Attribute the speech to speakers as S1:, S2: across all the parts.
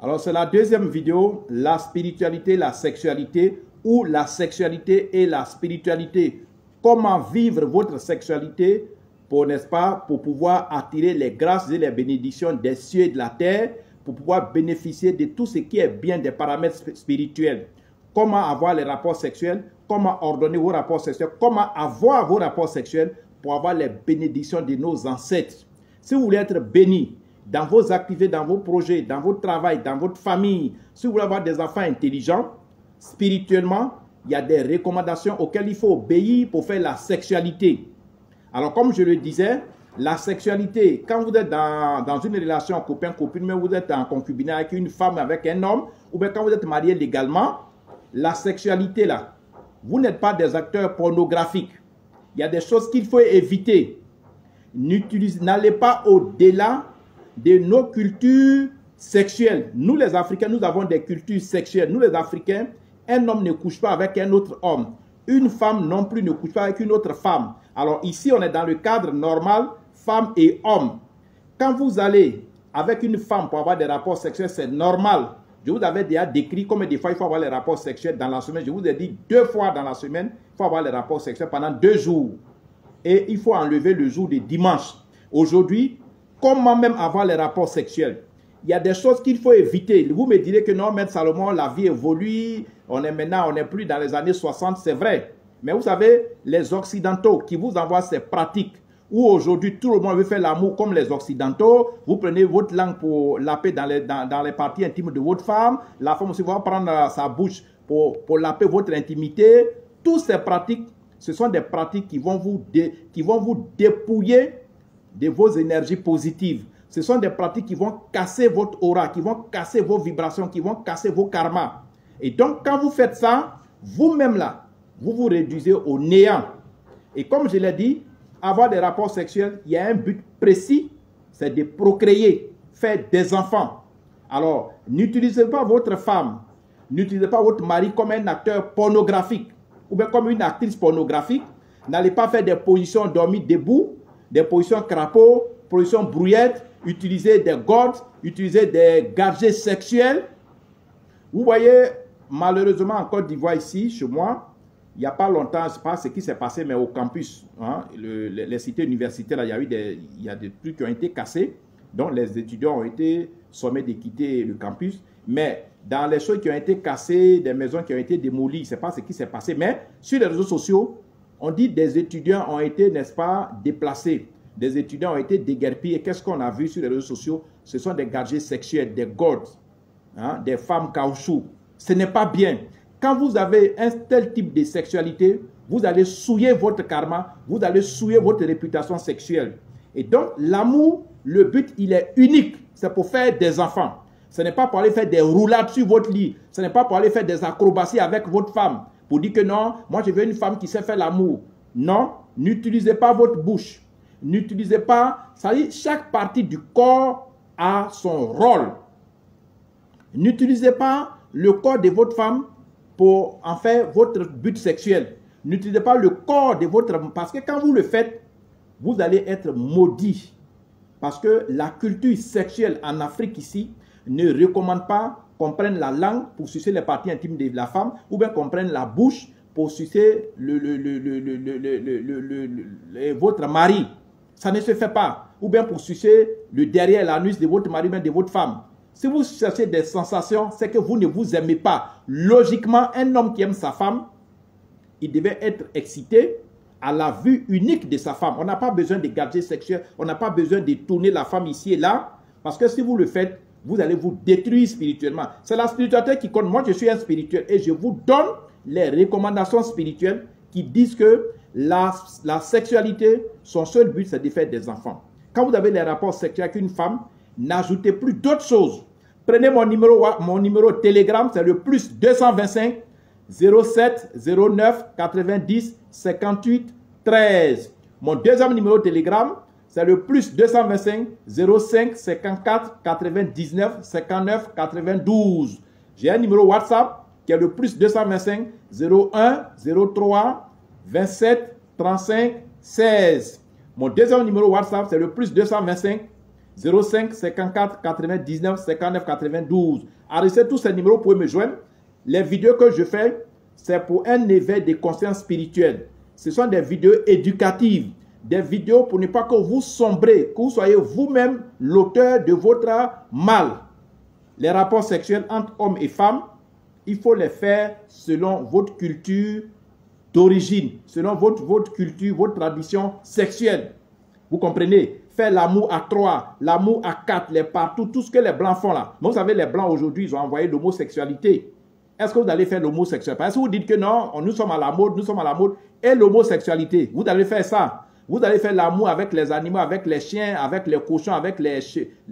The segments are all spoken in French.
S1: Alors c'est la deuxième vidéo, la spiritualité, la sexualité ou la sexualité et la spiritualité. Comment vivre votre sexualité pour, n'est-ce pas, pour pouvoir attirer les grâces et les bénédictions des cieux et de la terre, pour pouvoir bénéficier de tout ce qui est bien des paramètres spirituels. Comment avoir les rapports sexuels, comment ordonner vos rapports sexuels, comment avoir vos rapports sexuels pour avoir les bénédictions de nos ancêtres. Si vous voulez être béni dans vos activités, dans vos projets, dans votre travail, dans votre famille, si vous voulez avoir des enfants intelligents, spirituellement, il y a des recommandations auxquelles il faut obéir pour faire la sexualité. Alors, comme je le disais, la sexualité, quand vous êtes dans, dans une relation copain-copine, mais vous êtes en concubinage avec une femme, avec un homme, ou bien quand vous êtes marié légalement, la sexualité là, vous n'êtes pas des acteurs pornographiques. Il y a des choses qu'il faut éviter. N'allez pas au-delà de nos cultures sexuelles. Nous les Africains, nous avons des cultures sexuelles. Nous les Africains, un homme ne couche pas avec un autre homme. Une femme non plus ne couche pas avec une autre femme. Alors ici, on est dans le cadre normal, femme et homme. Quand vous allez avec une femme pour avoir des rapports sexuels, c'est normal. Je vous avais déjà décrit combien de fois il faut avoir les rapports sexuels dans la semaine. Je vous ai dit deux fois dans la semaine, il faut avoir les rapports sexuels pendant deux jours. Et il faut enlever le jour de dimanche. Aujourd'hui, comment même avoir les rapports sexuels? Il y a des choses qu'il faut éviter. Vous me direz que non, Maître Salomon, la vie évolue. On est maintenant, on n'est plus dans les années 60, c'est vrai. Mais vous savez, les Occidentaux qui vous envoient ces pratiques, où aujourd'hui tout le monde veut faire l'amour comme les Occidentaux, vous prenez votre langue pour laper dans les, dans, les parties intimes de votre femme, la femme aussi va prendre sa bouche pour, pour laper votre intimité. Toutes ces pratiques, ce sont des pratiques qui vont vous, qui vont vous dépouiller de vos énergies positives. Ce sont des pratiques qui vont casser votre aura, qui vont casser vos vibrations, qui vont casser vos karmas. Et donc, quand vous faites ça, vous-même là, vous vous réduisez au néant. Et comme je l'ai dit, avoir des rapports sexuels, il y a un but précis, c'est de procréer, faire des enfants. Alors, n'utilisez pas votre femme, n'utilisez pas votre mari comme un acteur pornographique ou bien comme une actrice pornographique. N'allez pas faire des positions dormies debout, des positions crapaud, positions brouillettes, utiliser des gordes, utiliser des gadgets sexuels. Vous voyez, malheureusement en Côte d'Ivoire ici, chez moi, il n'y a pas longtemps, je ne sais pas ce qui s'est passé, mais au campus, hein, les, cités universitaires, il y a eu des, y a des trucs qui ont été cassés. Donc, les étudiants ont été sommés de quitter le campus. Mais dans les choses qui ont été cassées, des maisons qui ont été démolies, je ne sais pas ce qui s'est passé. Mais sur les réseaux sociaux, on dit des étudiants ont été, n'est-ce pas, déplacés. Des étudiants ont été déguerpis. qu'est-ce qu'on a vu sur les réseaux sociaux? Ce sont des gadgets sexuels, des gods, hein, des femmes caoutchouc. Ce n'est pas bien. Quand vous avez un tel type de sexualité, vous allez souiller votre karma, vous allez souiller votre réputation sexuelle. Et donc, l'amour, le but, il est unique. C'est pour faire des enfants. Ce n'est pas pour aller faire des roulades sur votre lit. Ce n'est pas pour aller faire des acrobaties avec votre femme. Pour dire que non, moi je veux une femme qui sait faire l'amour. Non, n'utilisez pas votre bouche. N'utilisez pas, ça chaque partie du corps a son rôle. N'utilisez pas le corps de votre femme pour en faire votre but sexuel. N'utilisez pas le corps de votre... Parce que quand vous le faites, vous allez être maudit. Parce que la culture sexuelle en Afrique ici ne recommande pas qu'on prenne la langue pour sucer les parties intimes de la femme ou bien qu'on prenne la bouche pour sucer votre mari. Ça ne se fait pas. Ou bien pour sucer le derrière l'anus de votre mari, ou de votre femme. Si vous cherchez des sensations, c'est que vous ne vous aimez pas. Logiquement, un homme qui aime sa femme, il devait être excité à la vue unique de sa femme. On n'a pas besoin de gadgets sexuels, on n'a pas besoin de tourner la femme ici et là, parce que si vous le faites, vous allez vous détruire spirituellement. C'est la spiritualité qui compte. Moi, je suis un spirituel et je vous donne les recommandations spirituelles qui disent que la, sexualité, son seul but, c'est de faire des enfants. Quand vous avez les rapports sexuels avec une femme, n'ajoutez plus d'autres choses. Prenez mon numéro, mon numéro Telegram, c'est le plus 225 07 09 90 58 13. Mon deuxième numéro Telegram, c'est le plus 225 05 54 99 59 92. J'ai un numéro WhatsApp qui est le plus 225 01 03 27 35 16. Mon deuxième numéro WhatsApp, c'est le plus 225 05 54 99 59 92. Arrêtez tous ces numéros, pouvez me joindre. Les vidéos que je fais, c'est pour un éveil de conscience spirituelle. Ce sont des vidéos éducatives, des vidéos pour ne pas que vous sombrez, que vous soyez vous-même l'auteur de votre mal. Les rapports sexuels entre hommes et femmes, il faut les faire selon votre culture d'origine, selon votre, votre culture, votre tradition sexuelle. Vous comprenez? Faire l'amour à trois, l'amour à quatre, les partout, tout ce que les blancs font là. vous savez, les blancs aujourd'hui, ils ont envoyé l'homosexualité. Est-ce que vous allez faire l'homosexualité? Parce que vous dites que non, nous sommes à la mode, nous sommes à la mode. Et l'homosexualité, vous allez faire ça. Vous allez faire l'amour avec les animaux, avec les chiens, avec les cochons, avec les,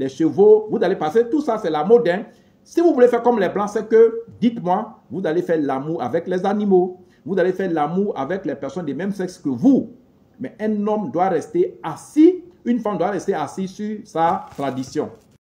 S1: chevaux. Vous allez passer, tout ça c'est la mode. Hein. Si vous voulez faire comme les blancs, c'est que, dites-moi, vous allez faire l'amour avec les animaux. Vous allez faire l'amour avec les personnes du même sexe que vous. Mais un homme doit rester assis, une femme doit rester assise sur sa tradition.